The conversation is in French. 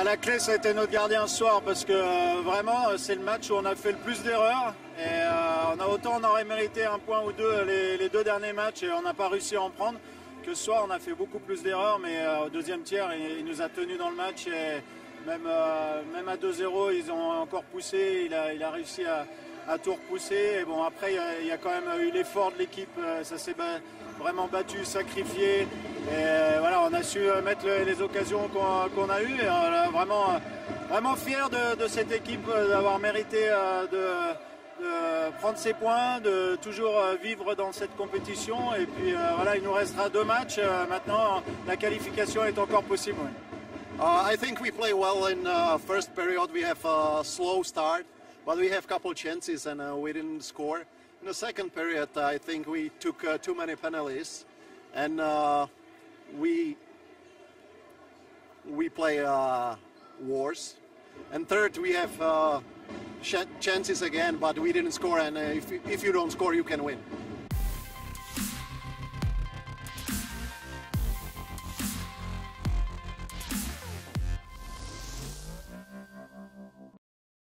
Bah, la clé, ça a été notre gardien ce soir parce que euh, vraiment, c'est le match où on a fait le plus d'erreurs. Et euh, on a autant on aurait mérité un point ou deux les, deux derniers matchs et on n'a pas réussi à en prendre. Que ce soir, on a fait beaucoup plus d'erreurs, mais euh, au deuxième tiers, il, nous a tenus dans le match. Et même, même à 2-0, ils ont encore poussé. Il a, il a réussi à, à tout repousser. Et bon, après, il y, a, quand même eu l'effort de l'équipe. Ça s'est vraiment battu, sacrifié. Et voilà, on a su mettre les occasions qu'on a eues. Et vraiment, vraiment fier de, cette équipe d'avoir mérité de, prendre ses points, de toujours vivre dans cette compétition. Et puis voilà, il nous restera deux matchs. Maintenant, la qualification est encore possible. Uh, I think we play well in uh, first period. We have a slow start, but we have couple chances and uh, we didn't score. In the second period, I think we took uh, too many penalties, and uh, we we play uh, wars. And third, we have uh, chances again, but we didn't score. And uh, if if you don't score, you can win.